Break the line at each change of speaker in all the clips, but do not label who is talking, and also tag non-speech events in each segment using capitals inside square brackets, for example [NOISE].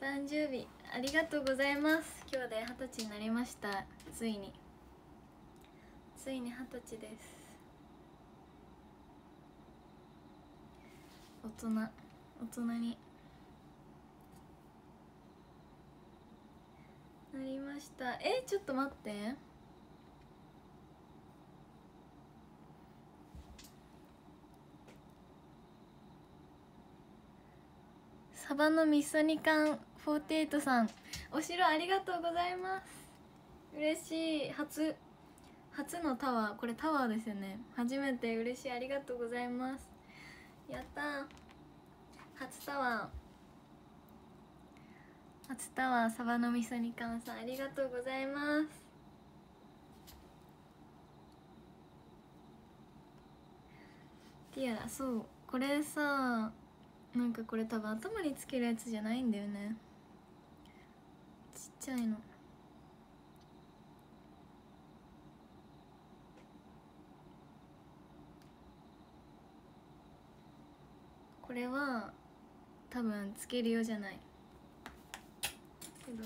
誕生日ありがとうございます。今日で二十歳になりました。ついに。ついに二十歳です。大人。大人に。なりました。えちょっと待って。サバの味噌煮缶。48さんお城ありがとうございます。嬉しい。初初のタワー。これタワーですよね。初めて嬉しい。ありがとうございます。やった初タワー。初タワーサバの味噌煮缶さんありがとうございます。ティアラそう。これさなんかこれ多分頭につけるやつじゃないんだよね。ちっちゃいの。これは多分つけるようじゃない。けど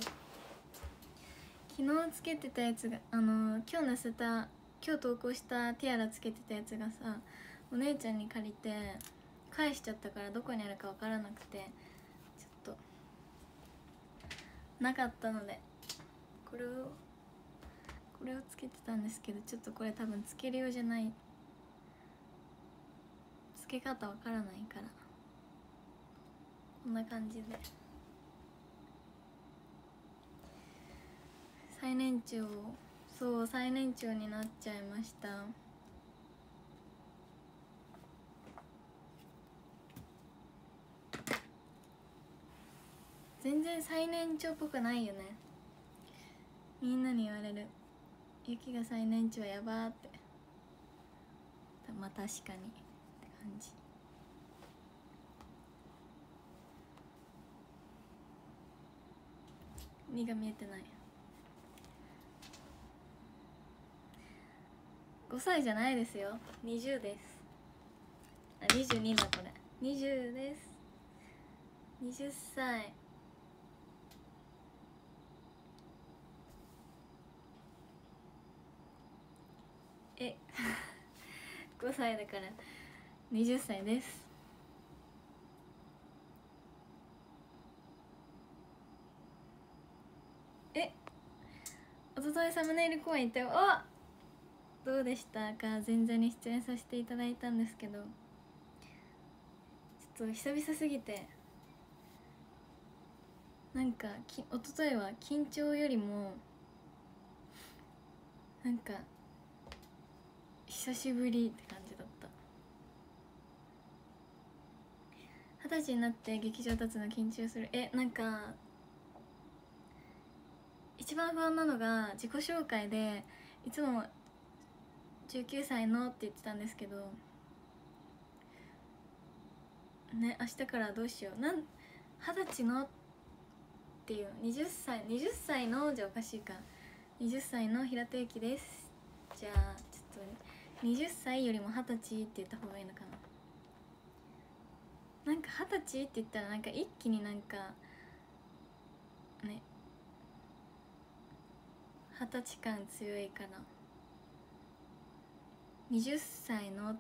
昨日つけてたやつがあの今日載せた今日投稿したティアラつけてたやつがさお姉ちゃんに借りて返しちゃったからどこにあるか分からなくてなかったのでこれをこれをつけてたんですけどちょっとこれ多分つけるようじゃないつけ方分からないからこんな感じで。最年長そう最年長になっちゃいました。全然最年長っぽくないよね。みんなに言われる。ゆきが最年長やばって。まあ確かに。って感じ。身が見えてない。5歳じゃないですよ。20です。あ22だこれ。20です。20歳え [LAUGHS] 5歳だから20歳です。えおとといサムネイル公演行ったよ。あどうでしたか？前座に出演させていただいたんですけど。ちょっと久々すぎて。なんかきおとといは緊張よりもなんか久しぶりって感じだった。二十歳になって劇場立つの緊張する。えなんか一番不安なのが自己紹介でいつも19歳のって言ってたんですけどね明日からどうしよう。なん二十歳のっていう20歳20歳のじゃおかしいか。20歳の平手由紀です。じゃあ20歳よりも二十歳って言った方がいいのかな。なんか二十歳って言ったらなんか一気になんかね。二十歳感強いから20歳の。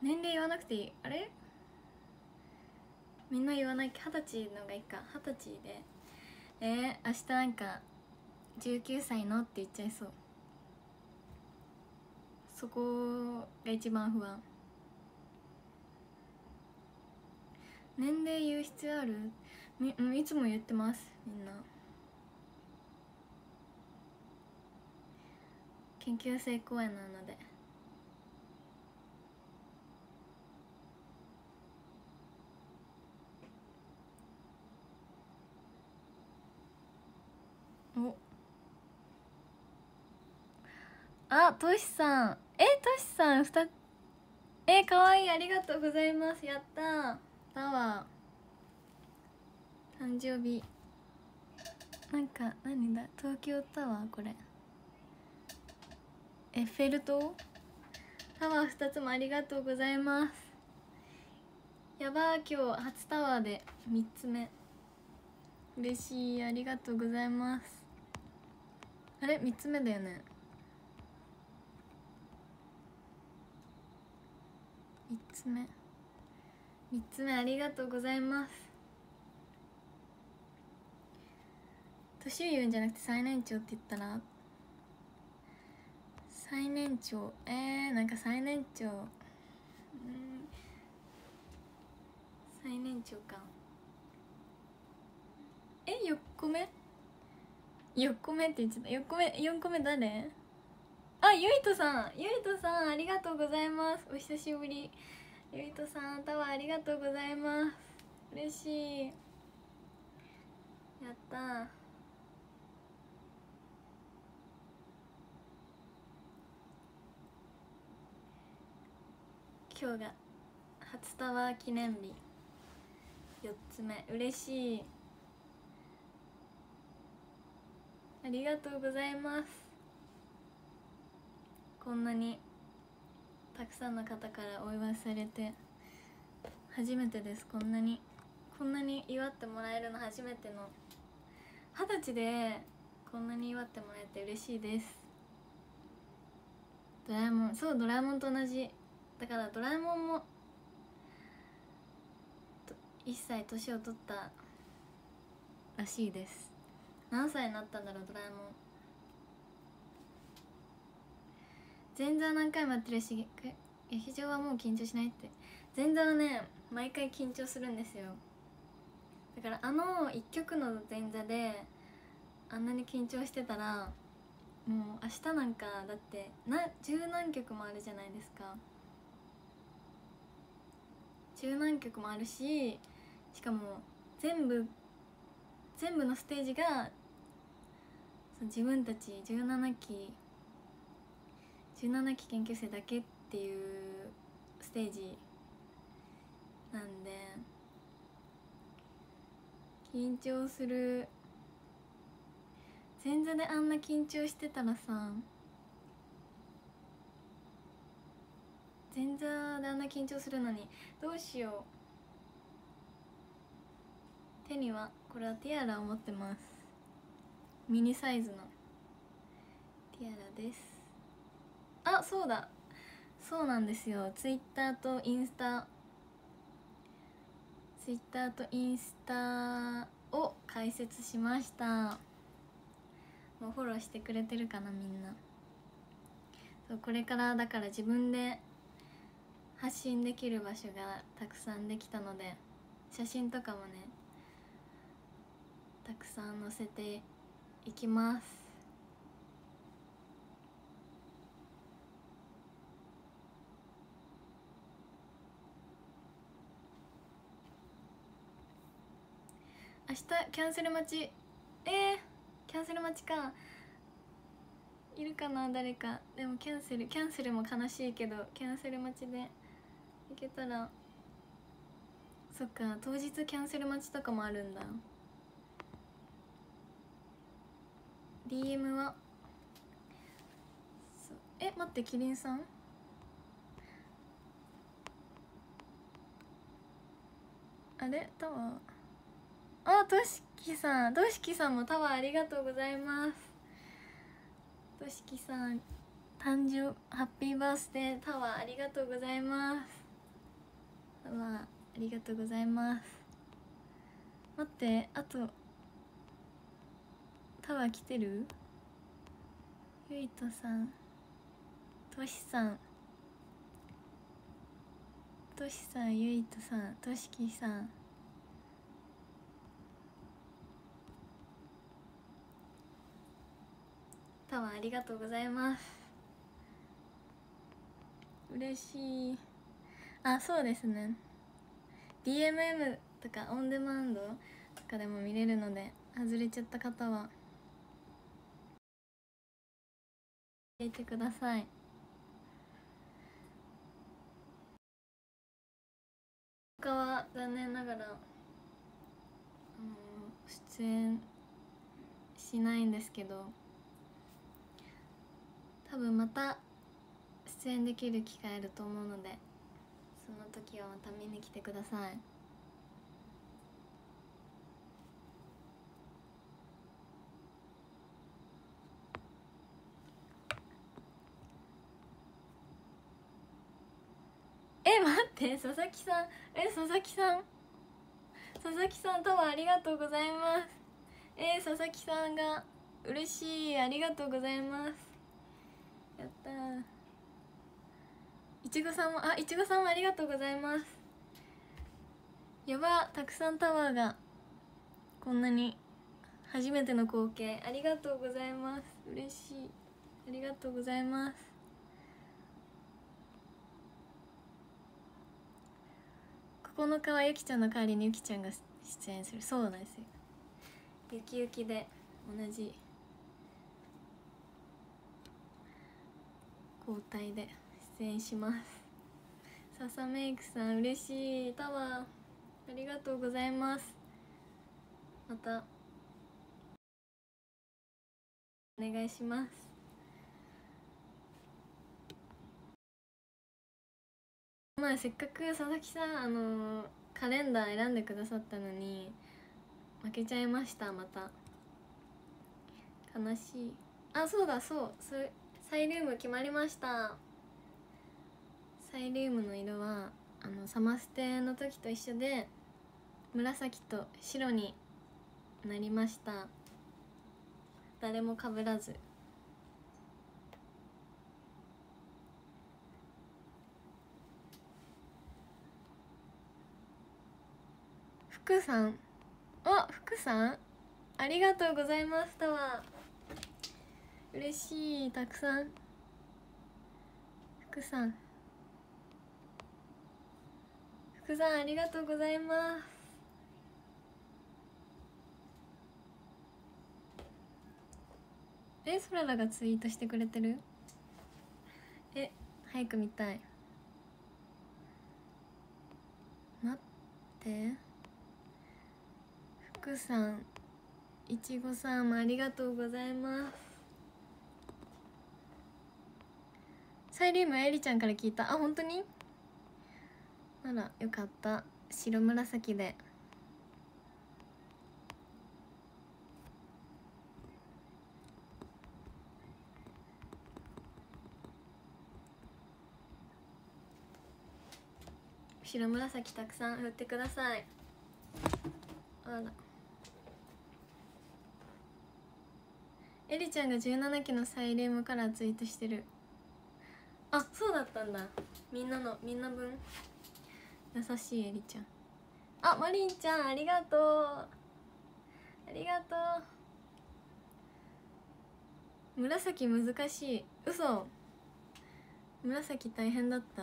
年齢言わなくていい。あれ？みんな言わない？二十歳のがいいか。二十歳で。えー、明日なんか19歳のって言っちゃいそう。そこが一番不安。年齢言う必要ある？みいつも言ってますみんな。研究生公演なので。お。あとしさん。えとしさんふたえかわいいありがとうございます。やったタワー。誕生日。なんか何だ？東京タワー？これ。エッフェル塔タワー2つもありがとうございます。やばー今日初タワーで3つ目。嬉しいありがとうございます。あれ？3つ目だよね3つ目3つ目ありがとうございます。年を言うんじゃなくて最年長って言ったら？最年長？えー、なんか最年長。最年長か。え4個目？4個目って言っちゃった。4個目4個目誰？あゆいとさん。ゆいとさんありがとうございます。お久しぶり。ゆいとさんタワーありがとうございます。嬉しい。やった。今日が初タワー記念日。4つ目。嬉しい。ありがとうございます。こんなにたくさんの方からお祝いされて初めてですこんなに。こんなに祝ってもらえるの初めての。二十歳でこんなに祝ってもらえて嬉しいです。ドラえもん。そうドラえもんと同じ。だからドラえもんも1歳年を取ったらしいです。何歳になったんだろうドラえもん。前座何回もやってるし劇場はもう緊張しないって。前座はね毎回緊張するんですよ。だからあの1曲の前座であんなに緊張してたらもう明日なんかだってな十何曲もあるじゃないですか。十何曲もあるししかも全部全部のステージが自分たち17期17期研究生だけっていうステージなんで緊張する。前座であんな緊張してたらさ前座であんな緊張するのにどうしよう。手にはこれはティアラを持ってます。ミニサイズのティアラです。あそうだ。そうなんですよ。ツイッターとインスタ。ツイッターとインスタを開設しました。もうフォローしてくれてるかなみんな。そうこれからだから自分で発信できる場所がたくさんできたので写真とかもねたくさん載せていきます。明日キャンセル待ち。えー、キャンセル待ちか。いるかな誰か。でもキャンセルキャンセルも悲しいけどキャンセル待ちで行けたら。そっか当日キャンセル待ちとかもあるんだ。DM は。え待ってキリンさん。あれ？タワー？あとしきさん。としきさんもタワーありがとうございます。としきさん誕生ハッピーバースデータワーありがとうございます。まあありがとうございます。待ってあとタワー来てる？ゆいとさん。としさん。としさんゆいとさん。としきさん。タワーありがとうございます。嬉しい。あそうですね。DMM とかオンデマンドとかでも見れるので外れちゃった方は。入れてください。他は残念ながら、うん、出演しないんですけど。多分また出演できる機会あると思うのでその時はまた見に来てください。え待って佐々木さん。え佐々木さん。佐々木さんともありがとうございます。え、佐々木さんが嬉しい。ありがとうございます。やったいちごさんもあいちごさんもありがとうございます。やばたくさんタワーがこんなに初めての光景。ありがとうございます。嬉しい。ありがとうございます。9日はゆきちゃんの代わりにゆきちゃんが出演する。そうなんですよ。ゆきゆきで同じ交代で出演します。笹メイクさん嬉しい。タワーありがとうございます。またお願いします。まあせっかく佐々木さんあのカレンダー選んでくださったのに負けちゃいましたまた。悲しい。あそうだそうそれサイリウム決まりました。サイリウムの色はあのサマステの時と一緒で紫と白になりました。誰もかぶらず。福さん。あ福さん。ありがとうございますタワー嬉しいたくさん。福さん。福さんありがとうございます。えそららがツイートしてくれてる？え早く見たい。待って。福さんいちごさんもありがとうございます。サイリウムエリちゃんから聞いた。あ本当に？ならよかった。白紫で。白紫たくさん振ってください。あら。エリちゃんが17期のサイレムカラーツイートしてる。あそうだったんだ。みんなのみんな分。優しいエリちゃん。あマリンちゃんありがとう。ありがとう。紫難しい。嘘。紫大変だった？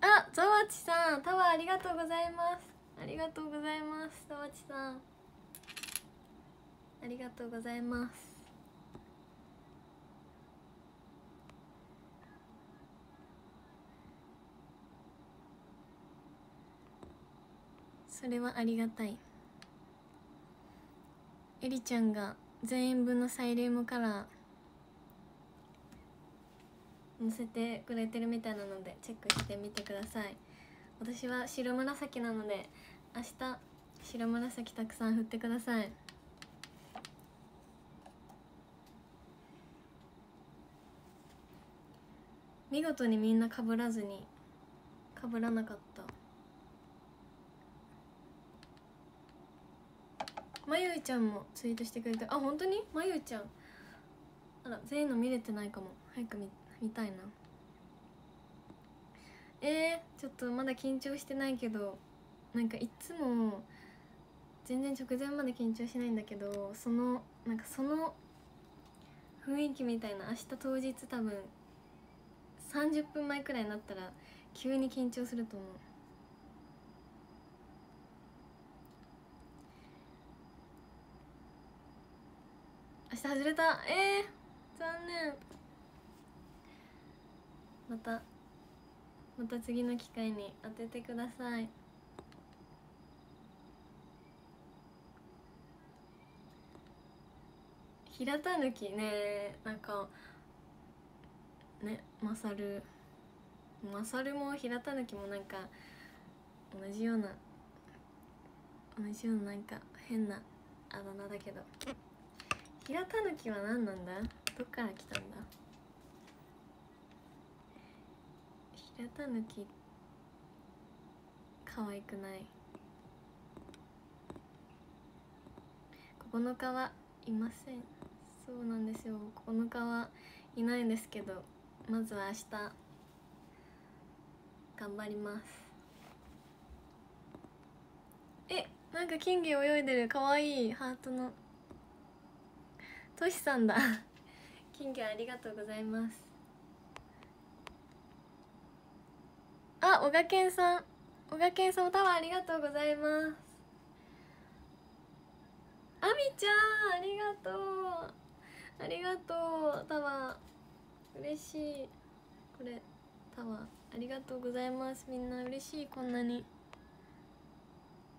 あザワチさん。タワーありがとうございます。ありがとうございますザワチさん。ありがとうございますそれはありがたい。エリちゃんが全員分のサイリウムカラー載せてくれてるみたいなのでチェックしてみてください。私は白紫なので明日白紫たくさん振ってください。見事にみんなかぶらずにかぶらなかった。まゆいちゃんもツイートしてくれてあ本当に？まゆいちゃん。あら全員の見れてないかも。早く見見たいな。えー、ちょっとまだ緊張してないけどなんかいつも全然直前まで緊張しないんだけどそのなんかその雰囲気みたいな明日当日多分30分前くらいになったら急に緊張すると思う。明日外れた。えー、残念。またまた次の機会に当ててください。平たぬきねなんかね勝る。マサルも平たぬきもなんか同じような同じようななんか変なあだ名だけど。平たぬきは何なんだ？どっから来たんだ？平たぬき可愛くない。9日はいません。そうなんですよ。9日はいないんですけどまずは明日頑張ります。えなんか金魚泳いでる。かわいい。ハートの。トシさんだ。[LAUGHS] 金魚ありがとうございます。あ小賀健さん。小賀健さんおたわありがとうございます。あみちゃんありがとう。ありがとう。たわ嬉しい。これタワーありがとうございます。みんな嬉しいこんなに。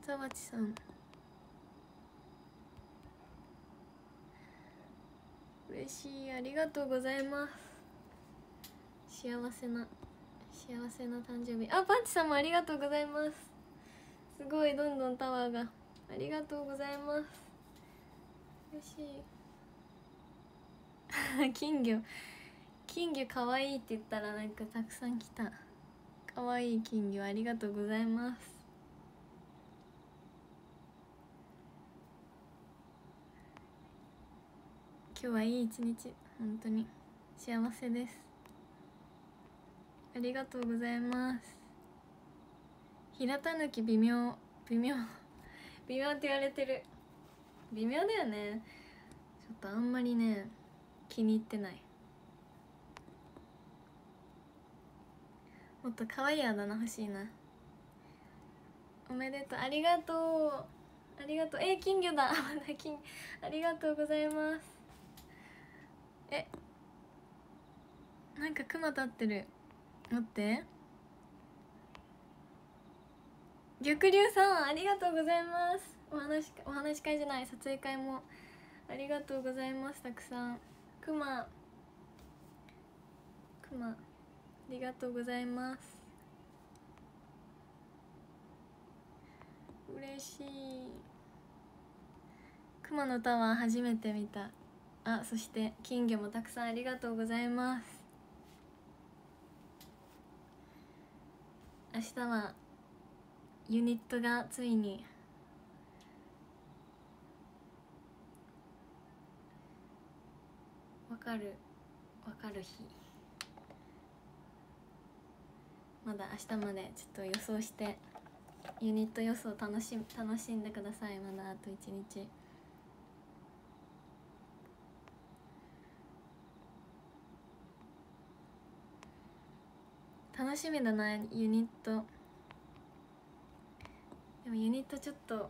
ザワチさん。嬉しいありがとうございます。幸せな幸せな誕生日。あパンチさんもありがとうございます。すごいどんどんタワーが。ありがとうございます。嬉しい。[LAUGHS] 金魚。金魚かわいいって言ったらなんかたくさん来た。かわいい金魚ありがとうございます。今日はいい一日。本当に。幸せです。ありがとうございます。平たぬき微妙。微妙。[LAUGHS] 微妙って言われてる。微妙だよね。ちょっとあんまりね気に入ってない。もっと可愛いあだ名欲しいな。おめでとう。ありがとう。ありがとう。え金魚だ。[LAUGHS] まだ金。ありがとうございます。えなんかクマ立ってる。待って。玉龍さんありがとうございます。お話お話し会じゃない。撮影会も。ありがとうございます。たくさん。クマクマありがとうございます。嬉しい。クマのタワー初めて見た。あそして金魚もたくさんありがとうございます。明日はユニットがついに。わかるわかる日。まだ明日までちょっと予想してユニット予想楽し楽しんでください。まだあと1日。楽しみだなユニット。でもユニットちょっと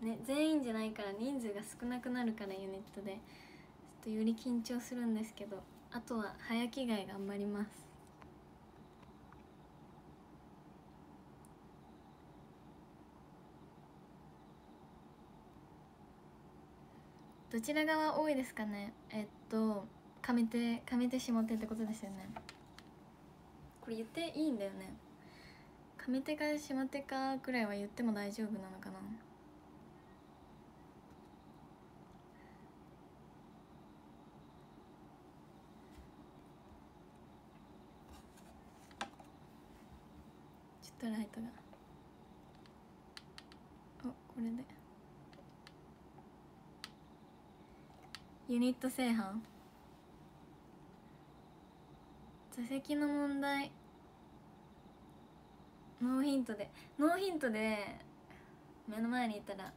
ね全員じゃないから人数が少なくなるからユニットで。ちょっとより緊張するんですけどあとは早着替え頑張ります。どちら側多いですかね？えっと上手上手下手ってことですよね。これ言っていいんだよね。上手か下手かくらいは言っても大丈夫なのかな。ちょっとライトが。おこれで。ユニット製版座席の問題。ノーヒントで。ノーヒントで目の前にいたら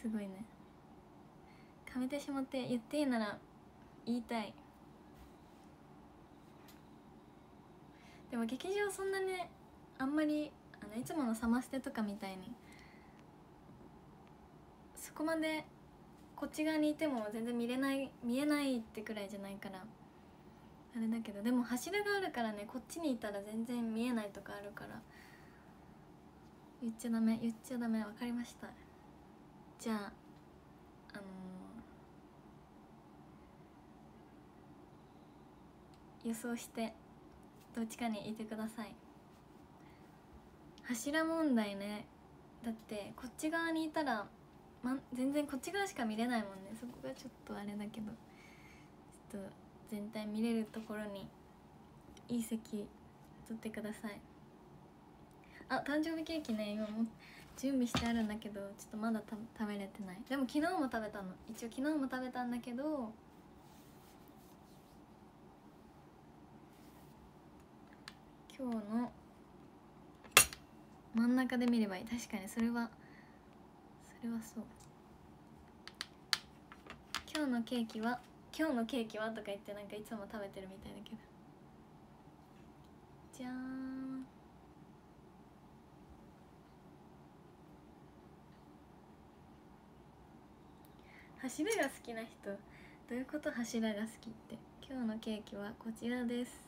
すごいね。かめてしまって言っていいなら言いたい。でも劇場そんなねあんまりあのいつものサマステとかみたいにそこまでこっち側にいても全然見れない見えないってくらいじゃないから。あれだけどでも柱があるからねこっちにいたら全然見えないとかあるから。言っちゃダメ言っちゃダメ分かりました。じゃああのー、予想してどっちかにいてください。柱問題ねだってこっち側にいたら、ま、全然こっち側しか見れないもんね。そこがちょっとあれだけど。ちょっと全体見れるところにいい席取ってください。あ誕生日ケーキね。今も準備してあるんだけどちょっとまだ食べれてない。でも昨日も食べたの。一応昨日も食べたんだけど今日の真ん中で見ればいい。確かにそれはそれはそう。今日のケーキは今日のケーキは？とか言ってなんかいつも食べてるみたいだけど。じゃーん。柱が好きな人。どういうこと？柱が好きって今日のケーキはこちらです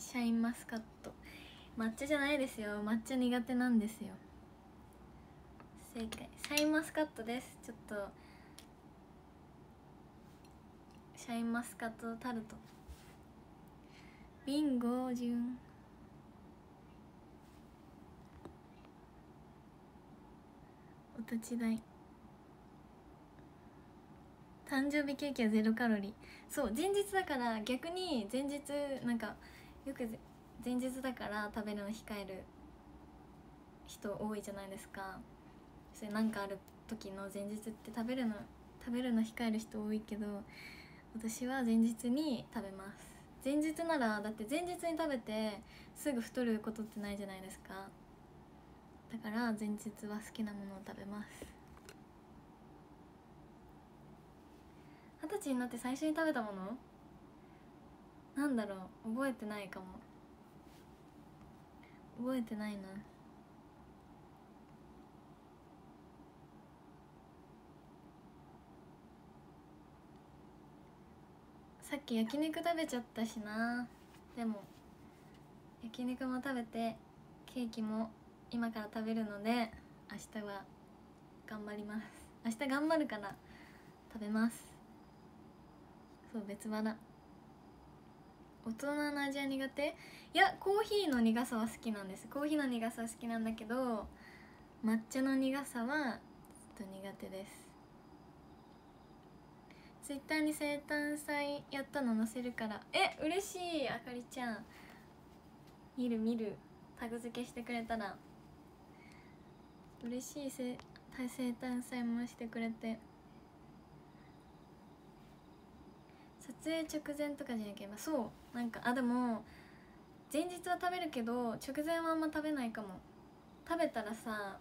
シャインマスカット抹茶じゃないですよ。抹茶苦手なんですよ。正解シャインマスカットですちょっとシャインマスカットタルトビンゴ順お立ち台誕生日ケーキはゼロカロリーそう前日だから逆に前日なんかよく前日だから食べるの控える人多いじゃないですかそれなんかある時の前日って食べるの食べるの控える人多いけど私は前日に食べます。前日ならだって前日に食べてすぐ太ることってないじゃないですか。だから前日は好きなものを食べます。二十歳になって最初に食べたもの？なんだろう？覚えてないかも。覚えてないな。さっき焼肉食べちゃったしな。でも焼肉も食べてケーキも今から食べるので明日は頑張ります。明日頑張るから食べます。そう別腹。大人の味は苦手？いやコーヒーの苦さは好きなんです。コーヒーの苦さは好きなんだけど抹茶の苦さはちょっと苦手です。ツイッターに生誕祭やったの載せるから。え嬉しいあかりちゃん。見る見る。タグ付けしてくれたら。嬉しい生誕祭もしてくれて。撮影直前とかじゃなければそう。なんかあでも前日は食べるけど直前はあんま食べないかも。食べたらさ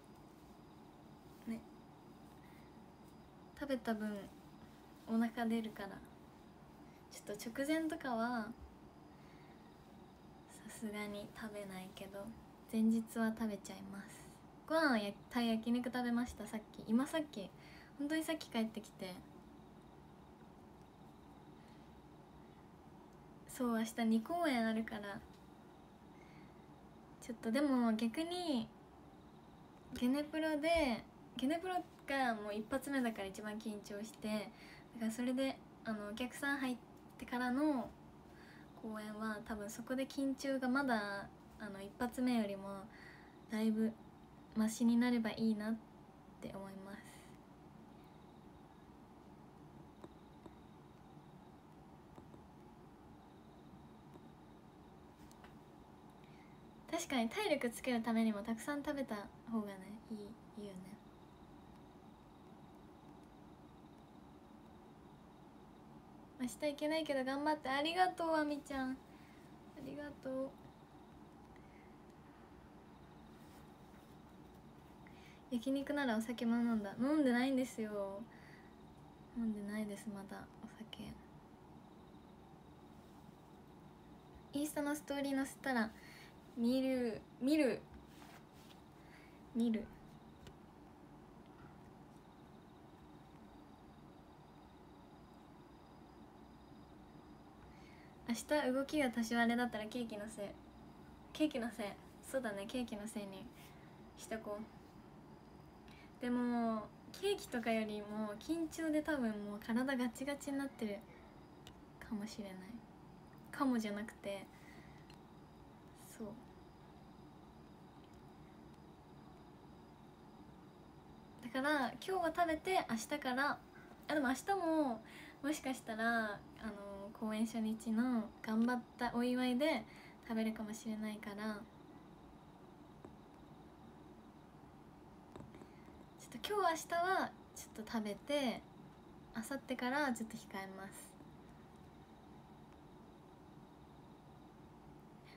ね。食べた分お腹出るから。ちょっと直前とかはさすがに食べないけど前日は食べちゃいます。ご飯はやた焼肉食べましたさっき。今さっき本当にさっき帰ってきてそう明日2公演あるからちょっとでも逆にゲネプロでゲネプロがもう一発目だから一番緊張してだからそれであのお客さん入ってからの公演は多分そこで緊張がまだあの一発目よりもだいぶマシになればいいなって思います。確かに体力つけるためにもたくさん食べた方がねいいいいよね。明日行けないけど頑張って。ありがとうあみちゃん。ありがとう。焼肉ならお酒も飲んだ。飲んでないんですよ。飲んでないですまだ。お酒。インスタのストーリー載せたら見る見る。見る。明日動きが多少あれだったらケーキのせい。ケーキのせい。そうだね。ケーキのせいにしとこう。でもケーキとかよりも緊張で多分もう体ガチガチになってるかもしれない。かもじゃなくて。そう。だから今日は食べて明日から。あでも明日ももしかしたらあの公演初日の頑張ったお祝いで食べるかもしれないからちょっと今日明日はちょっと食べて明後日からちょっと控えます。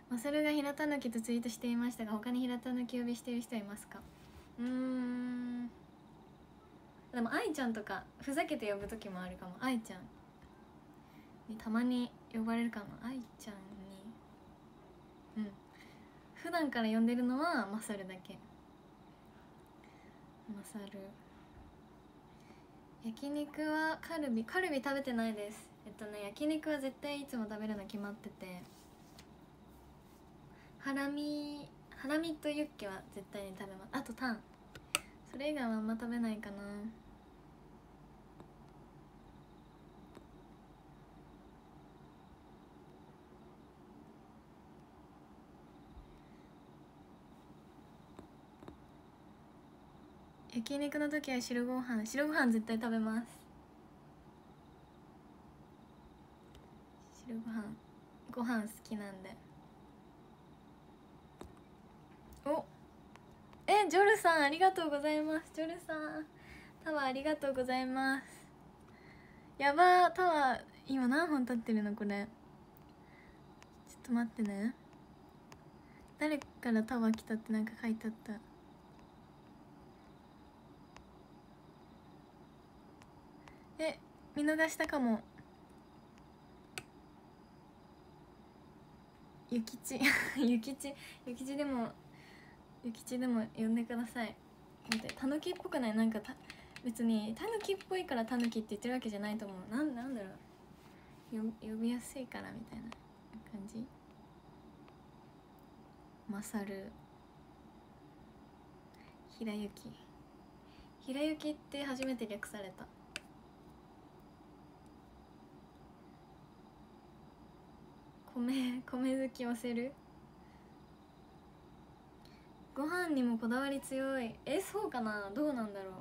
マサルが平たぬきとツイートしていましたが他に平たぬき呼びしてる人いますか？うん。でも愛ちゃんとかふざけて呼ぶ時もあるかも。愛ちゃん。にたまに呼ばれるかも。愛ちゃんに。うん。普段から呼んでるのはマサルだけ。マサル焼肉はカルビカルビ食べてないです。えっとね焼肉は絶対いつも食べるの決まってて。ハラミハラミとユッケは絶対に食べます。あとタン。それ以外はあんま食べないかな。焼肉の時は白ご飯白ご飯絶対食べます。白ご飯ご飯好きなんで。おえジョルさんありがとうございます。ジョルさんタワーありがとうございます。やばタワー今何本立ってるのこれ。ちょっと待ってね。誰からタワー来たってなんか書いてあったえ見逃したかも。ゆきちゆきちゆきちでもゆきちでも呼んでください。待ってたぬきっぽくない？なんかた別にたぬきっぽいからたぬきって言ってるわけじゃないと思う。なんなんだろう。よ呼びやすいからみたいな感じ。まさる。ひらゆき。ひらゆきって初めて略された。米米好き押せる。ご飯にもこだわり強い。えそうかな？どうなんだろう。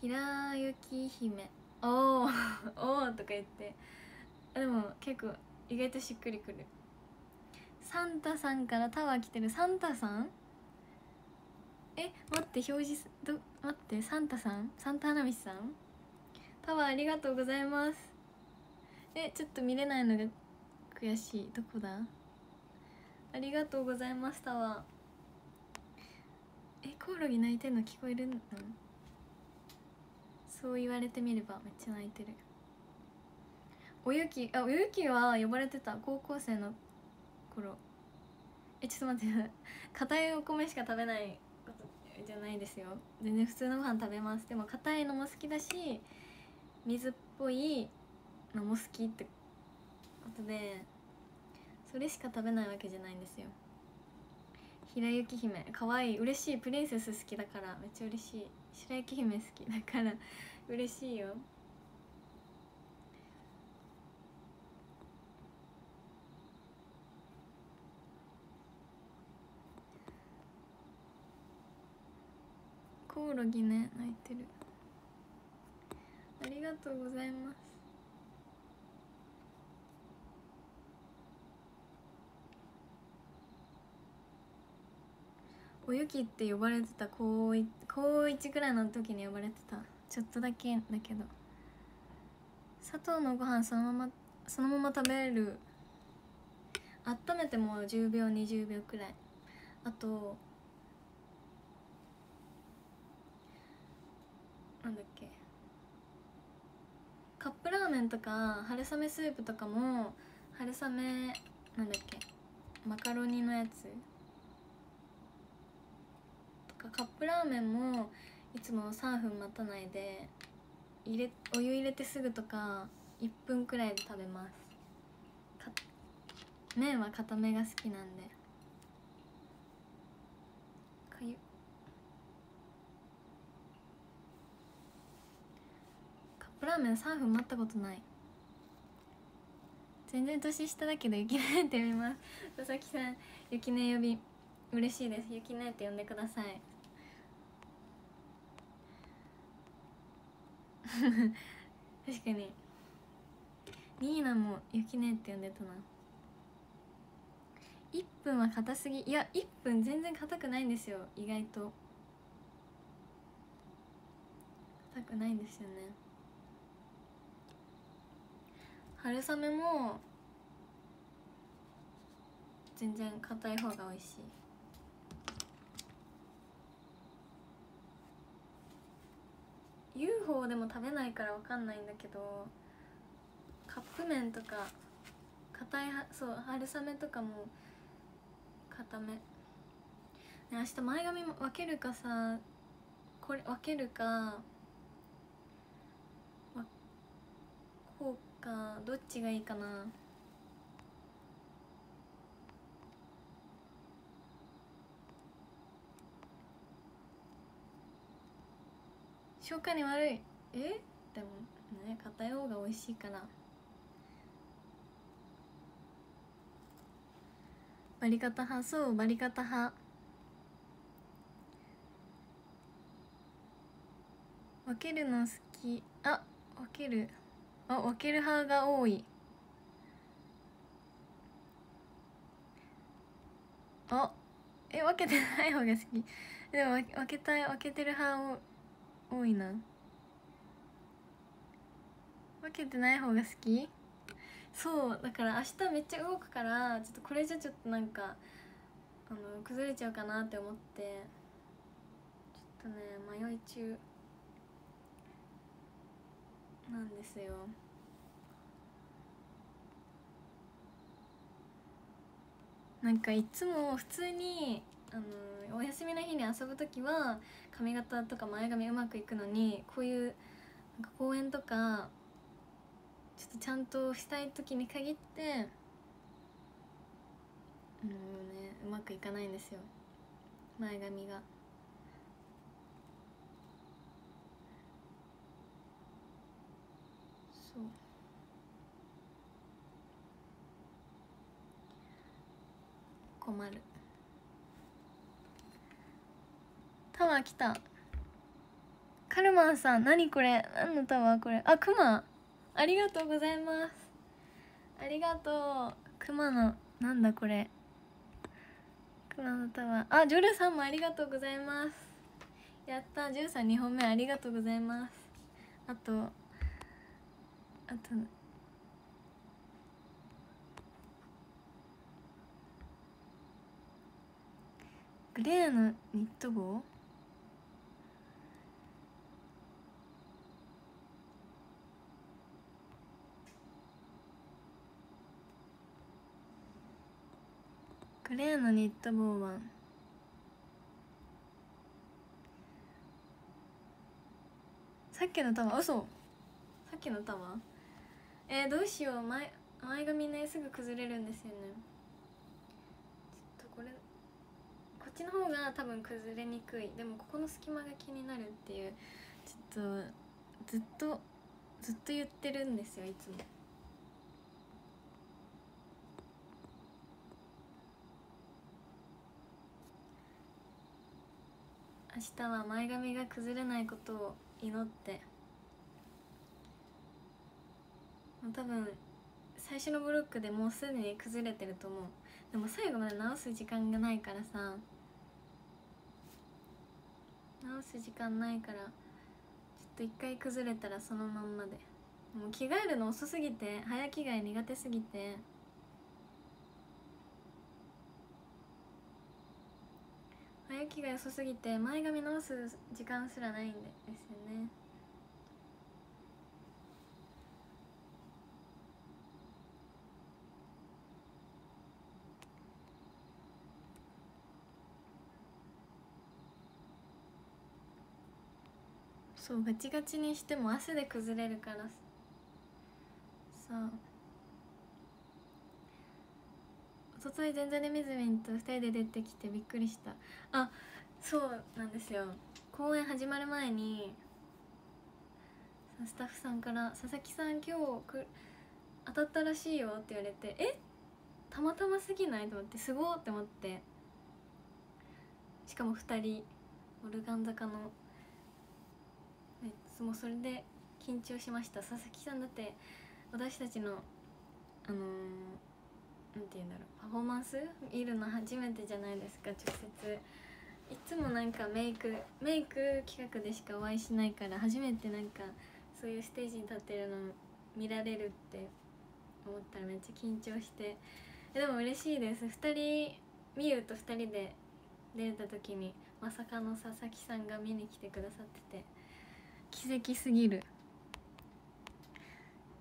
平雪姫。お [LAUGHS] おおおとか言って。でも結構意外としっくりくる。サンタさんからタワー来てる。サンタさん？え待って表示ど待ってサンタさん？サンタ花道さん？タワーありがとうございます。えちょっと見れないのが悔しい。どこだ？ありがとうございますタワーえコオロギ泣いてんの聞こえるの？そう言われてみればめっちゃ泣いてる。おゆきあおゆきは呼ばれてた。高校生の頃。えちょっと待って。[LAUGHS] 硬いお米しか食べないことじゃないですよ。全然普通のご飯食べます。でも硬いのも好きだし水っぽいのも好きってことでそれしか食べないわけじゃないんですよ。平雪姫。かわい。い嬉しいプリンセス好きだからめっちゃ嬉しい。白雪姫好きだから [LAUGHS] 嬉しいよ。コオロギね泣いてる。ありがとうございます。おゆきって呼ばれてた高一高1ぐらいの時に呼ばれてた。ちょっとだけだけど。砂糖のご飯そのままそのまま食べる。温めても10秒20秒くらい。あとなんだっけカップラーメンとか春雨スープとかも春雨なんだっけマカロニのやつ。とかカップラーメンもいつも3分待たないで入れお湯入れてすぐとか1分くらいで食べます。麺は固めが好きなんで。ップラーメン3分待ったことない。全然年下だけどゆきねって呼びます。佐々木さんゆきね呼び嬉しいです。ゆきねって呼んでください。[LAUGHS] 確かに。ニーナもゆきねって呼んでたな。1分は硬すぎ。いや1分全然硬くないんですよ。意外と。硬くないんですよね。春雨も全然硬い方が美味しい。UFO でも食べないから分かんないんだけどカップ麺とか硬いはそう春雨とかも固め、ね、明日前髪分けるかさこれ分けるかこうかどっちがいいかな？消化に悪い。え？でもね硬い方が美味しいからバリカタ派？そうバリカタ派。分けるの好き。あ分ける。あ分ける派が多い。あえ分けてない方が好き。でも分けたい分けてる派多いな。分けてない方が好き？そうだから明日めっちゃ動くからちょっとこれじゃちょっとなんかあの崩れちゃうかなって思って。ちょっとね迷い中。なんですよなんかいつも普通にあのお休みの日に遊ぶ時は髪型とか前髪うまくいくのにこういうなんか公園とかちょっとちゃんとしたい時に限ってうんねうまくいかないんですよ前髪が。そう困る。タワー来た。カルマンさん何これ？何のタワーこれ？あクマありがとうございます。ありがとう。クマのなんだこれ？クマのタワー。あジョルさんもありがとうございます。やった。ジョルさん2本目ありがとうございます。あとあとグレーのニット帽？グレーのニット帽は？さっきのタワー？嘘！さっきのタワー？えー、どうしよう。前前髪ねすぐ崩れるんですよねちょっとこれこっちの方が多分崩れにくい。でもここの隙間が気になるっていうちょっとずっとずっと言ってるんですよいつも。明日は前髪が崩れないことを祈って。もう多分最初のブロックでもうすでに崩れてると思う。でも最後まで直す時間がないからさ。直す時間ないからちょっと一回崩れたらそのまんまで。もう着替えるの遅すぎて早着替え苦手すぎて。早着替え遅すぎて前髪直す時間すらないんですよね。そうガチガチにしても汗で崩れるから。さあ一昨日全然ねみずみんと2人で出てきてびっくりした。あそうなんですよ。公演始まる前にスタッフさんから「佐々木さん今日く当たったらしいよ」って言われて「え？たまたますぎない?」と思ってすごっって思って。しかも2人オルガン坂の、もうそれで緊張しました。佐々木さんだって私たちのあのー、なんて言うんだろう。パフォーマンス見るの初めてじゃないですか。直接。いつもなんかメイクメイク企画でしかお会いしないから初めてなんかそういうステージに立ってるの見られるって思ったらめっちゃ緊張して。でも嬉しいです。2人みゆと2人で出れた時にまさかの佐々木さんが見に来てくださってて。奇跡すぎる。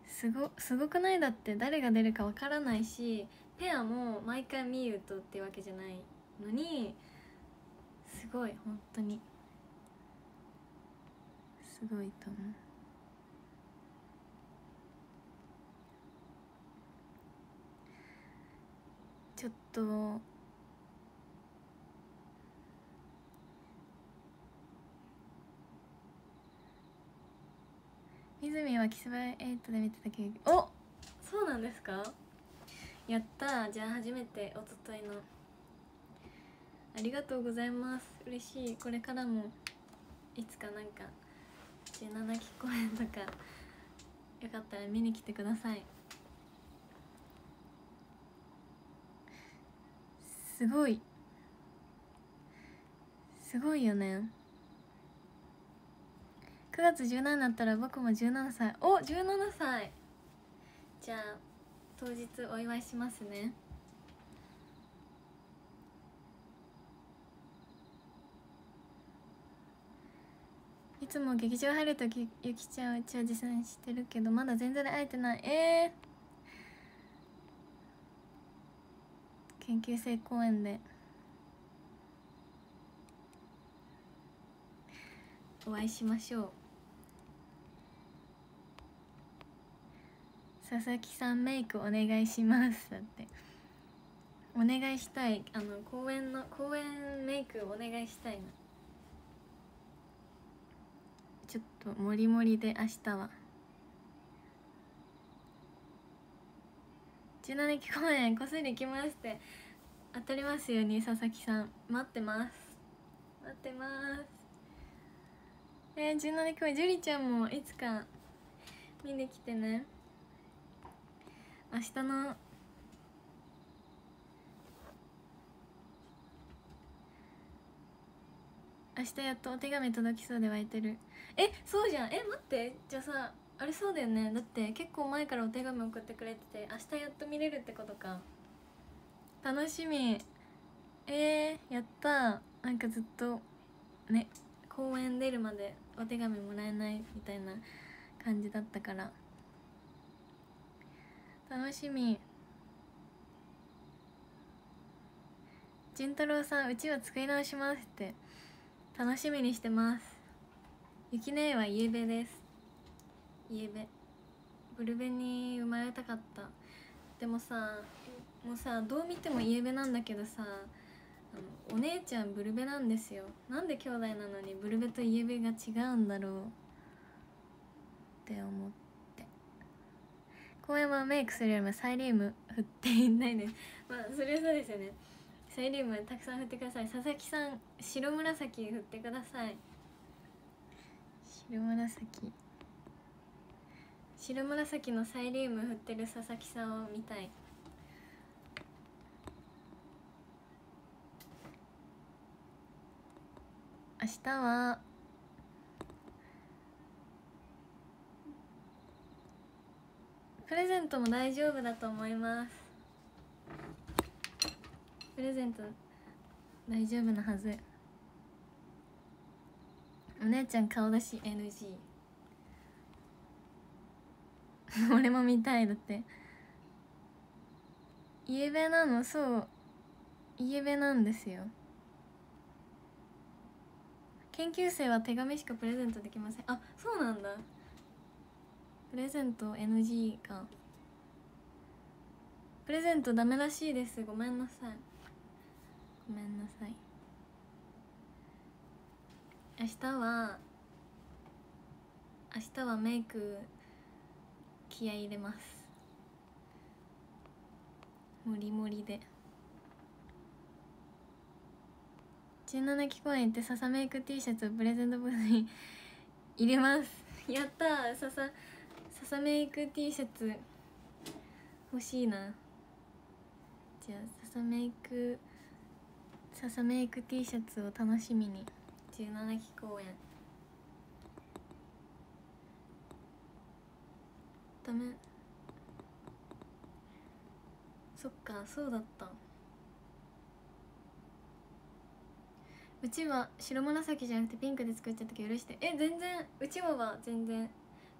すごすごくない？だって誰が出るかわからないしペアも毎回みゆとってわけじゃないのにすごい本当に。すごいと思う。ちょっと泉はキスバイエイトで見てたけどお！そうなんですか？やったじゃあ初めておとといの。ありがとうございます。嬉しい。これからもいつかなんか17期公演とかよかったら見に来てください。すごい。すごいよね。9月17になったら僕も17歳。お17歳。じゃあ当日お祝いしますね。いつも劇場入るときゆきちゃんうちは実践してるけどまだ全然会えてない。えー、研究生公演で。お会いしましょう。佐々木さんメイクお願いしますだって。お願いしたい。あの公演の公演メイクお願いしたいな。ちょっともりもりで明日は。17期公演こすり行きますって。当たりますように佐々木さん。待ってます。待ってます。えー、17期公演樹里ちゃんもいつか見に来てね。明日の。明日やっとお手紙届きそうで湧いてる。えそうじゃん。え待って。じゃあさあれそうだよね。だって結構前からお手紙送ってくれてて明日やっと見れるってことか。楽しみ。えー、やった。なんかずっとね公演出るまでお手紙もらえないみたいな感じだったから。楽しみ。仁太郎さんうちは作り直しますって。楽しみにしてます。ゆきねえはイエベです。イエベブルベに生まれたかった。でもさもうさどう見てもイエベなんだけどさお姉ちゃんブルベなんですよ。なんで兄弟なのにブルベとイエベが違うんだろう。って思って公園はメイクするよりもサイリウム振っていないですまあそれはそうですよね。サイリウムたくさん振ってください。佐々木さん白紫振ってください。白紫。白紫のサイリウム振ってる佐々木さんを見たい。明日はプレゼントも大丈夫だと思います。プレゼント大丈夫なはず。お姉ちゃん顔出し NG [LAUGHS] 俺も見たいだって。イエなの？そう。イエなんですよ。研究生は手紙しかプレゼントできません。あそうなんだ。プレゼント NG か。プレゼントダメらしいです。ごめんなさい。ごめんなさい。明日は明日はメイク気合い入れます。もりもりで。17期公演行って笹メイク T シャツをプレゼントブースに入れます。やったー。笹笹メイク T シャツ。欲しいな。じゃあ笹メイク笹メイク T シャツを楽しみに。17期公演。ダメ。そっかそうだった。うちは白紫じゃなくてピンクで作っちゃったけど許して。え全然。うちわは全然。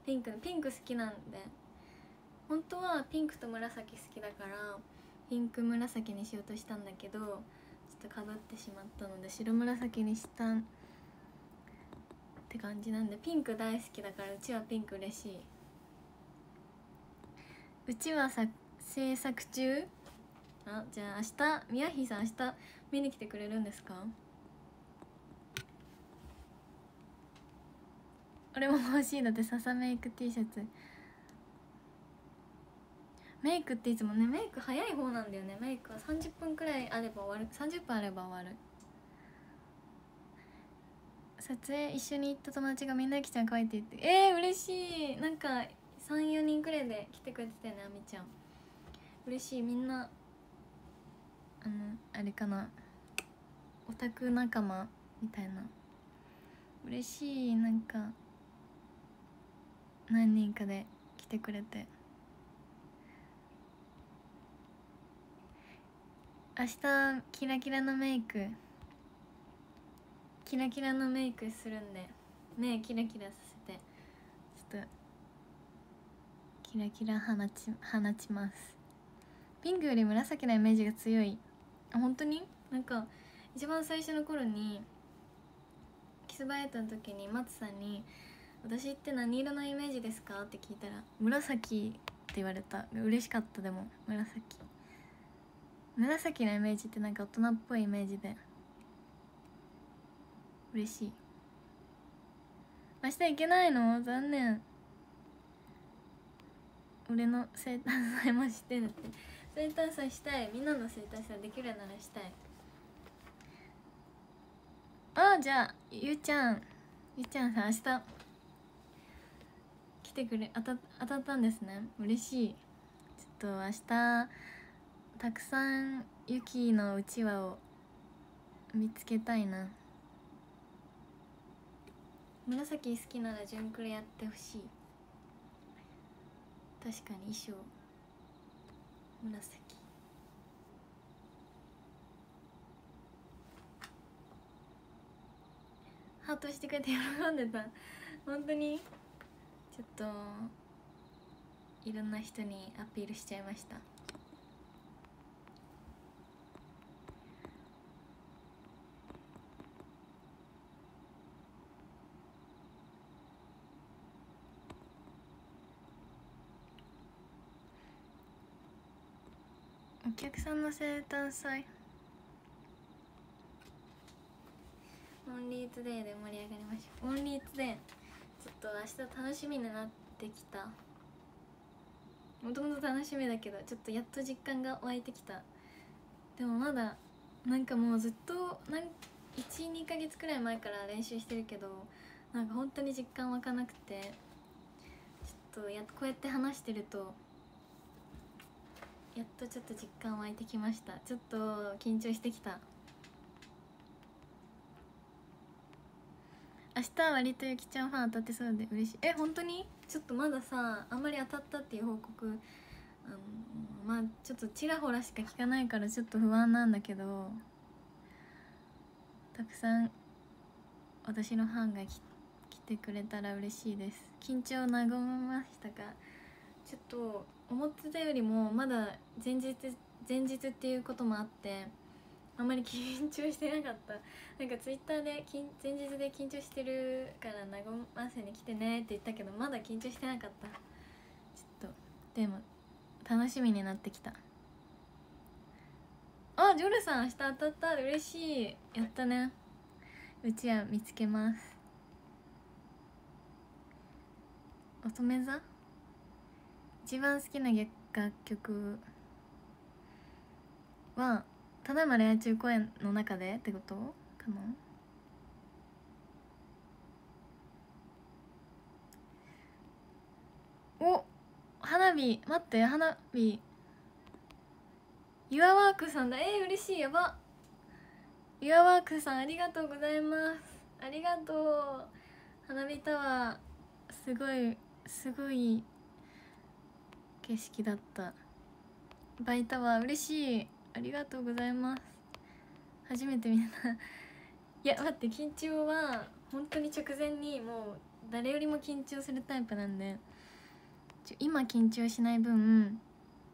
ピンクピンク好きなんで。本当はピンクと紫好きだからピンク紫にしようとしたんだけどちょっとかぶってしまったので白紫にしたって感じなんでピンク大好きだからうちはピンク嬉しい。うちはさ制作中？あじゃあ明日宮城さん明日見に来てくれるんですか？俺も欲しいだって笹メイク T シャツ。メイクっていつもねメイク早い方なんだよね。メイクは30分くらいあれば終わる。30分あれば終わる。撮影一緒に行った友達がみんなきちゃん可愛いって言って。えー、嬉しい。なんか34人くらいで来てくれてたよねあみちゃん。嬉しい。みんなあのあれかな。オタク仲間みたいな。嬉しい。なんか何人かで来てくれて。明日キラキラのメイク。キラキラのメイクするんで。目キラキラさせて。ちょっとキラキラ放ち放ちます。ピンクより紫のイメージが強い。あ本当に？なんか一番最初の頃にキスバイトの時に松さんに「私って何色のイメージですか?」って聞いたら「紫」って言われた。嬉しかったでも。紫。紫のイメージってなんか大人っぽいイメージで。嬉しい明日行けないの？残念。俺の生誕祭もしてるって。生誕祭したい。みんなの生誕祭できるならしたい。ああじゃあゆうちゃん。ゆうちゃんさ明日来てくれ当た当たったんですね。嬉しい。ちょっと明日たくさんユキのうちわを見つけたいな。紫好きなら純クレやってほしい。確かに衣装。紫。ハートしてくれて喜んでた。本当に？ちょっといろんな人にアピールしちゃいました。お客さんの生誕祭。オンリーツデーで盛り上がりましょう。オンリーツデー。ちょっと明日楽しみになってきた。もともと楽しみだけどちょっとやっと実感が湧いてきた。でもまだなんかもうずっと12ヶ月くらい前から練習してるけどなんか本当に実感湧かなくてちょっとやこうやって話してるとやっとちょっと実感湧いてきました。ちょっと緊張してきた。明日は割とゆきちゃんファン当たってそうで嬉しい。え本当に？ちょっとまださあんまり当たったっていう報告。あのまあちょっとちらほらしか聞かないからちょっと不安なんだけどたくさん私のファンが来てくれたら嬉しいです。緊張和めましたか？ちょっと思ってたよりもまだ前日前日っていうこともあってあんまり緊張してなかった。なんかツイッターで前日で緊張してるから和ませに来てねって言ったけどまだ緊張してなかった。ちょっとでも楽しみになってきた。あジョルさん明日当たった。嬉しい。やったね。うちは見つけます。乙女座？一番好きな楽曲はただいま恋愛中公演の中でってこと？かな？お花火待って花火。ユアワークさんだ。えー、嬉しい。やば。ユアワークさんありがとうございます。ありがとう。花火タワー。すごいすごい。景色だった。バイタワー嬉しい。ありがとうございます。初めて見た。[LAUGHS] いや待って緊張は本当に直前にもう誰よりも緊張するタイプなんで。今緊張しない分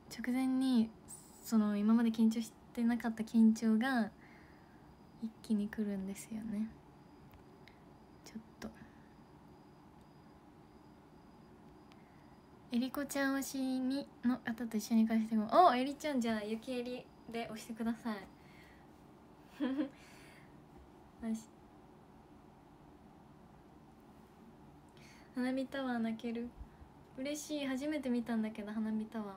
直前にその今まで緊張してなかった緊張が一気に来るんですよね。ちょっと。えりこちゃん推しにの方と一緒に返してもおえりちゃんじゃあゆきえり。で押してください。[LAUGHS] 花火タワー泣ける。嬉しい。初めて見たんだけど花火タワー。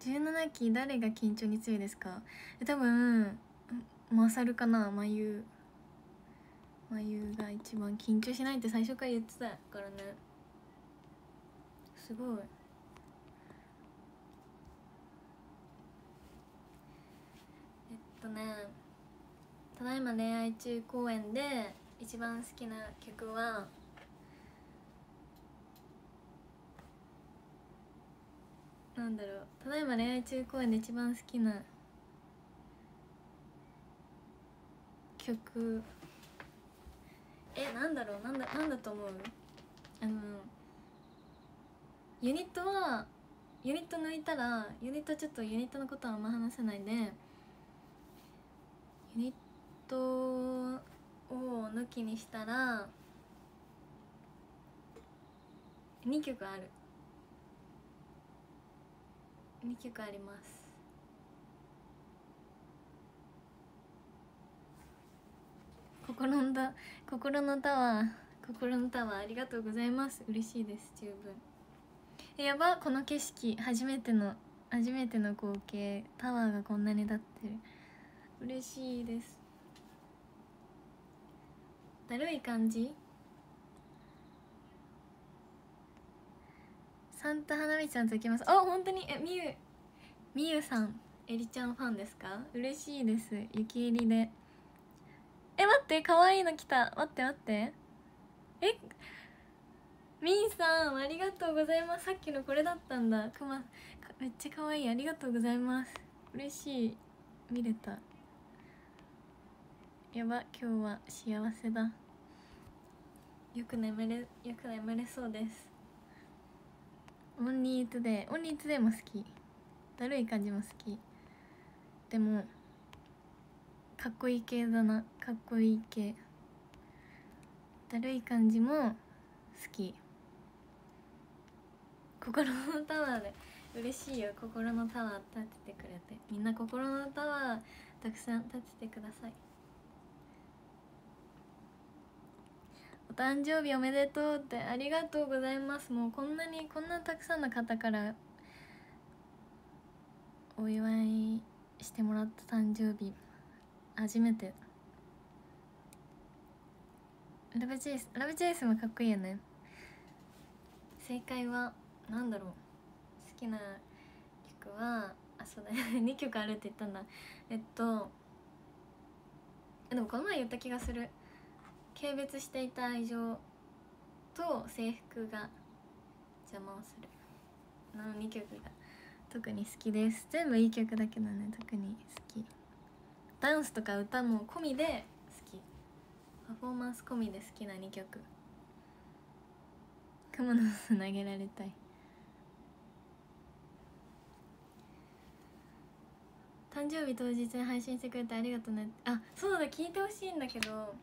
17期誰が緊張に強いですか？多分マサルかなまゆまゆが一番緊張しないって最初から言ってたからね。すごい。えっとねただいま恋愛中公演で一番好きな曲はなんだろう。ただいま恋愛中公演で一番好きな曲えなんだろうなんだなんだと思う？あのユニットはユニット抜いたらユニットちょっとユニットのことはあんま話せないでユニットを抜きにしたら2曲ある。2曲あります。心のた心のタワー心のタワーありがとうございます。嬉しいです十分。やばこの景色初めての初めての光景タワーがこんなに立ってる。嬉しいです。だるい感じ？サンタ花火ちゃんと行きますあ本当に？えみゆみゆさんえりちゃんファンですか？嬉しいです。雪入りで。え待って可愛いの来た。待って待って。え？みーさんありがとうございます。さっきのこれだったんだ。くまめっちゃ可愛い。ありがとうございます。嬉しい。見れた。やば今日は幸せだ。よく眠れよく眠れそうです。 Only today。Only today も好き。だるい感じも好き。でもかっこいい系だな。かっこいい系。だるい感じも好き。心のタワーで嬉しいよ。心のタワー立ててくれて。みんな心のタワーたくさん立ててください。お誕生日おめでとうってありがとうございます。もうこんなにこんなたくさんの方からお祝いしてもらった誕生日。初めて。ラブチェイスラブチェイスもかっこいいよね。正解はなんだろう。好きな曲はあそうだ2 [LAUGHS] 曲あるって言ったんだ。えっとでもこの前言った気がする。軽蔑していた愛情と制服が邪魔をする。の2曲が特に好きです。全部いい曲だけどね特に好き。ダンスとか歌も込みで好き。パフォーマンス込みで好きな2曲。クモの巣投げられたい。誕生日当日に配信してくれてありがとうね。あそうだ聞いてほしいんだけど。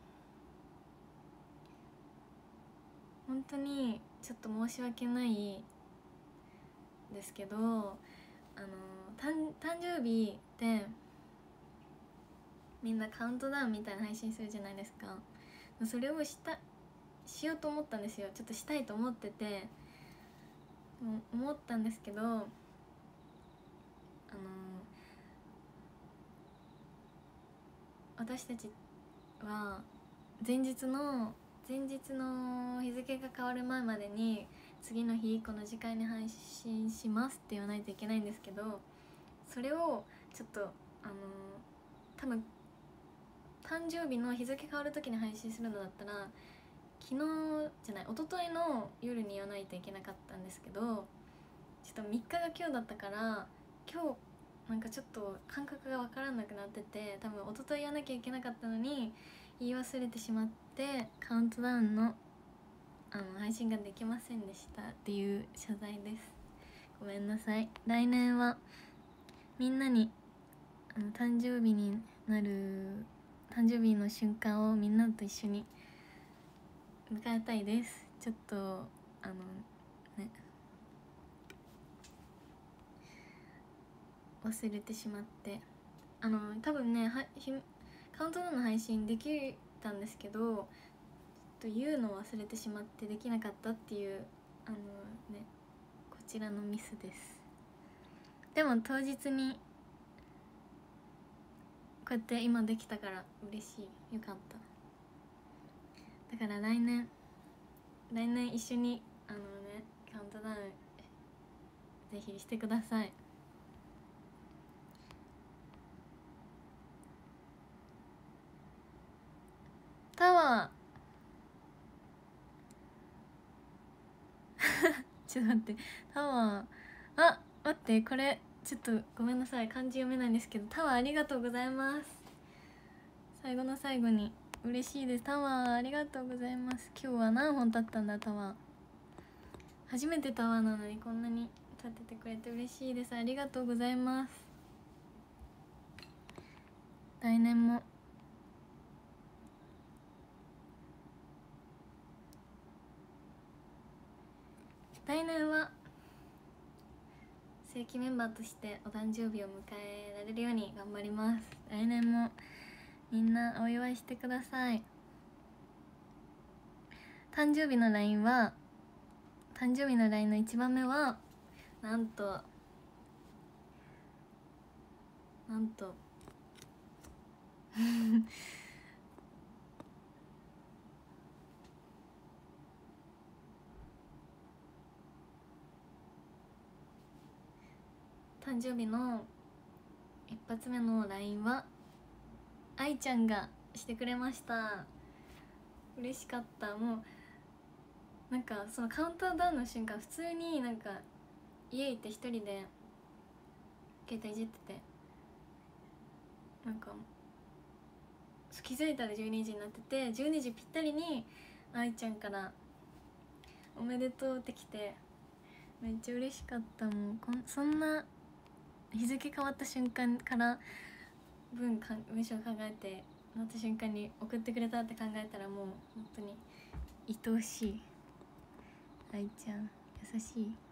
本当にちょっと申し訳ないですけどあの誕誕生日ってみんなカウントダウンみたいな配信するじゃないですか。それをしたしようと思ったんですよ。ちょっとしたいと思ってて。思ったんですけどあの私たちは前日の前日の日付が変わる前までに次の日この時間に配信しますって言わないといけないんですけどそれをちょっとあの多分誕生日の日付変わる時に配信するのだったら昨日じゃない一昨日の夜に言わないといけなかったんですけどちょっと3日が今日だったから今日なんかちょっと感覚が分からなくなってて多分一昨日言わなきゃいけなかったのに言い忘れてしまってカウントダウンのあの配信ができませんでしたっていう謝罪です。ごめんなさい。来年はみんなにあの誕生日になる誕生日の瞬間をみんなと一緒に迎えたいです。ちょっとあのね忘れてしまってあの多分ねはひカウントダウンの配信できたんですけどちょっと言うのを忘れてしまってできなかったっていうあのねこちらのミスです。でも当日にこうやって今できたから嬉しい。よかった。だから来年来年一緒にあのねカウントダウンぜひしてください。タワー。[LAUGHS] ちょっと待って。タワー。あ待ってこれ。ちょっとごめんなさい。漢字読めないんですけどタワーありがとうございます。最後の最後に。嬉しいです。タワーありがとうございます。今日は何本立ったんだタワー。初めてタワーなのにこんなに立ててくれて嬉しいです。ありがとうございます。来年も。来年は正規メンバーとしてお誕生日を迎えられるように頑張ります来年もみんなお祝いしてください誕生日の LINE は誕生日の LINE の1番目はなんとなんと誕生日の一発目の LINE は愛ちゃんがしてくれました。嬉しかった。もうなんかそのカウントダウンの瞬間普通になんか家行って一人で携帯いじっててなんか気づいたら12時になってて12時ぴったりに愛ちゃんから「おめでとう」って来てめっちゃ嬉しかった。もんこんそんな日付変わった瞬間から文か文章考えてなった瞬間に送ってくれたって考えたらもう本当に愛おしい。愛ちゃん優しい。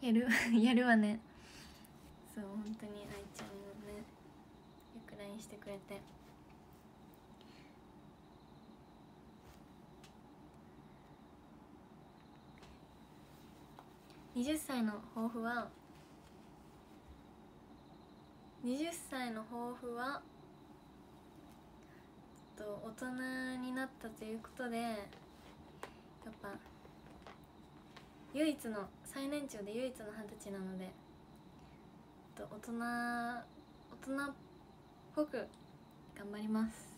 やる [LAUGHS] やるわねそう本当に愛ちゃんもねしてくれて。20歳の抱負は20歳の抱負はと大人になったということでやっぱ唯一の最年長で唯一の二十歳なので大人大人っぽく頑張ります。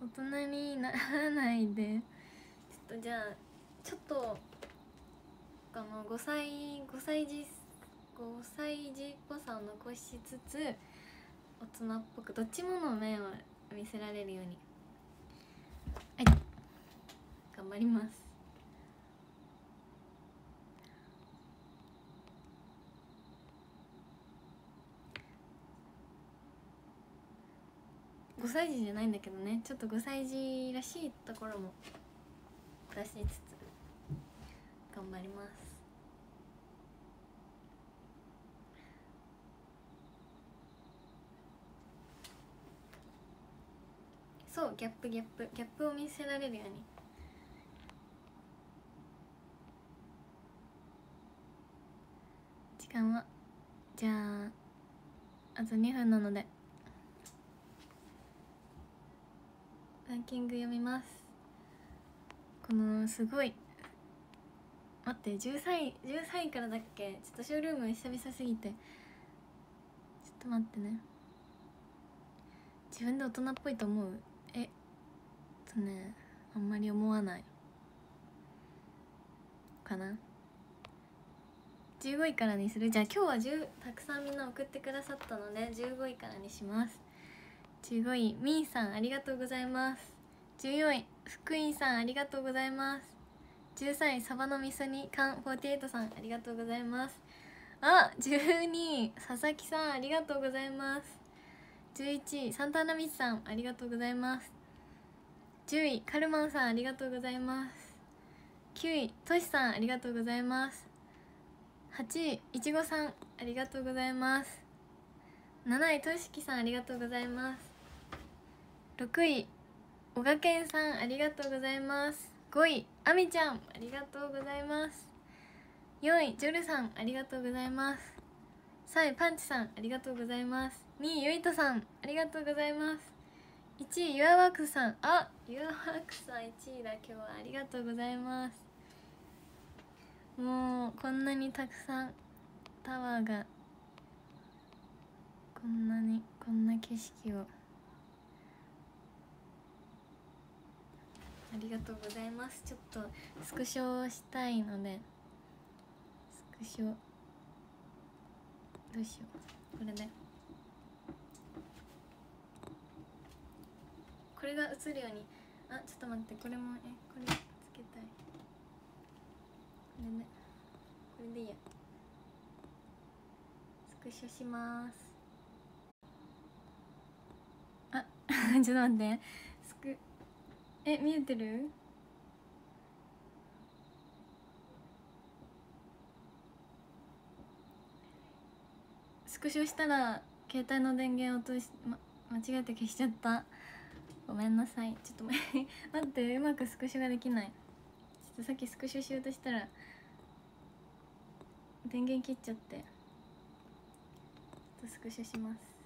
大人にならないで。ちょっとじゃあちょっとあの5歳5歳児5歳児っぽさを残しつつ大人っぽくどっちもの面を見せられるように。はい。頑張ります。5歳児じゃないんだけどね。ちょっと5歳児らしいところも出しつつ頑張ります。そうギャップギャップ。ギャップを見せられるように。時間はじゃああと2分なので。ンキング読みます。このすごい待って10歳10歳からだっけ？ちょっとショールーム久々すぎて。ちょっと待ってね。自分で大人っぽいと思う？えとねあんまり思わない。かな？15位からにする？じゃあ今日は10たくさんみんな送ってくださったので15位からにします。15位みーさんありがとうございます。14位福井さんありがとうございます。13位サバの味噌煮缶48さんありがとうございます。あ12位佐々木さんありがとうございます。11位サンタナミスさんありがとうございます。10位カルマンさんありがとうございます。9位トシさんありがとうございます。8位いちごさんありがとうございます。7位としきさんありがとうございます。6位。おがけんさんありがとうございます。5位。あみちゃんありがとうございます。4位。ジョルさんありがとうございます。3位。パンチさんありがとうございます。2位。ゆいとさんありがとうございます。1位。ユアワークさん。あユアワークさん1位だ今日はありがとうございます。もうこんなにたくさんタワーがこんなにこんな景色を。りがとうございます。ちょっとスクショしたいのでスクショどうしよう。これでこれが映るように。あちょっと待って。これもえこれつけたい。これね。これでいいや。スクショします。あ [LAUGHS] ちょっと待って。え見えてる？スクショしたら携帯の電源落とし、ま、間違えて消しちゃった。ごめんなさい。ちょっと待って [LAUGHS] うまくスクショができない。ちょっとさっきスクショしようとしたら電源切っちゃって。ちょっとスクショします。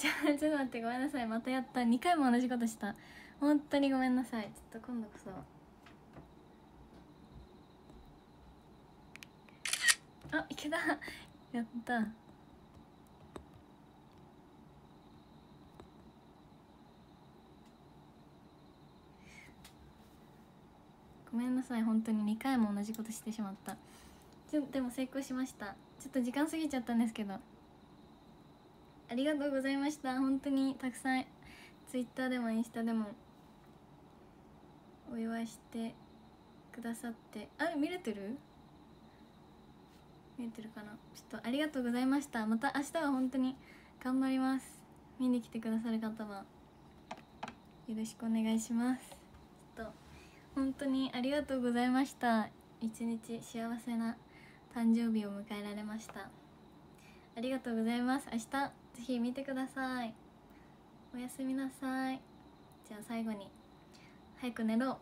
[LAUGHS] ちょっと待ってごめんなさい。またやった。2回も同じことした。本当にごめんなさい。ちょっと今度こそ。あいけた。やった。ごめんなさい。本当に2回も同じことしてしまった。でも成功しました。ちょっと時間過ぎちゃったんですけど。ありがとうございました。本当にたくさんツイッターでもインスタでもお祝いしてくださって。あ見れてる？見えてるかな？ちょっとありがとうございました。また明日は本当に頑張ります。見に来てくださる方はよろしくお願いします。ちょっと本当にありがとうございました。一日幸せな誕生日を迎えられました。ありがとうございます。明日ぜひ見てください。おやすみなさい。じゃあ最後に早く寝ろ。